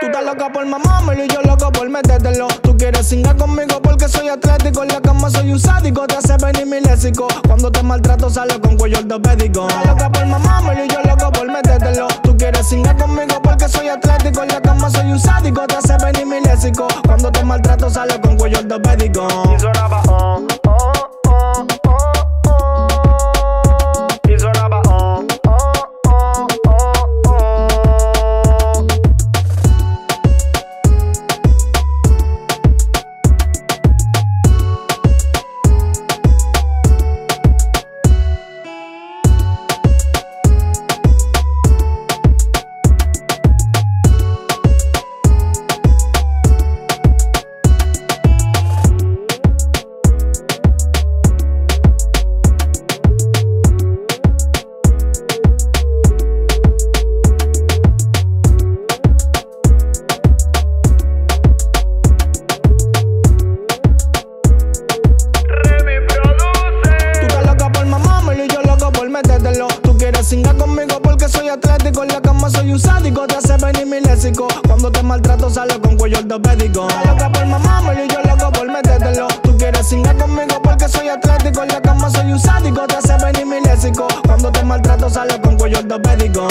Tú estás loca por mamármelo y yo loco por metértelo. Tú quieres singar conmigo porque soy atlético. En la cama soy un sádico, te hace venir mi léxico. Cuando te maltrato sale con cuello ortopédico. Tú estás loca por mamármelo y yo loco por metértelo. Tú quieres singar conmigo porque soy atlético. En la cama soy un sádico, te hace Singar conmigo porque soy atlético. En la cama soy un sádico, te hace venir mi léxico. Cuando te maltrato sale con cuello ortopédico. Estás loca por mamármelo y yo loco por metértelo. Tú quieres singar conmigo porque soy atlético. En la cama soy un sádico, te hace venir mi léxico. Cuando te maltrato sale con cuello ortopédico.